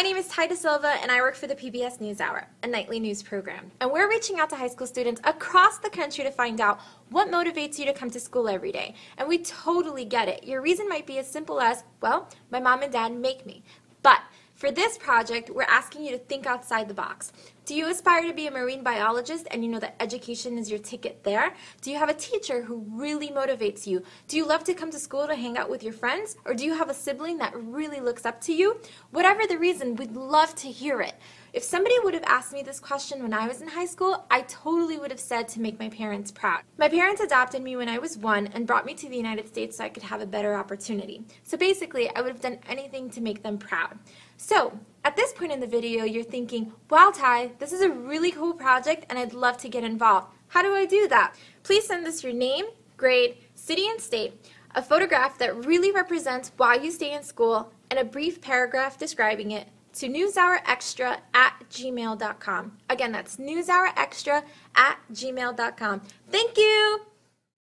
My name is Ty De Silva, and I work for the PBS NewsHour, a nightly news program. And we're reaching out to high school students across the country to find out what motivates you to come to school every day. And we totally get it. Your reason might be as simple as, well, my mom and dad make me. But for this project, we're asking you to think outside the box. Do you aspire to be a marine biologist and you know that education is your ticket there? Do you have a teacher who really motivates you? Do you love to come to school to hang out with your friends? Or do you have a sibling that really looks up to you? Whatever the reason, we'd love to hear it. If somebody would have asked me this question when I was in high school, I totally would have said to make my parents proud. My parents adopted me when I was one and brought me to the United States so I could have a better opportunity. So basically, I would have done anything to make them proud. So, at this point in the video, you're thinking, wow, Ty, this is a really cool project and I'd love to get involved. How do I do that? Please send us your name, grade, city and state, a photograph that really represents why you stay in school, and a brief paragraph describing it to newshourextra at gmail.com. Again, that's newshourextra at gmail.com. Thank you!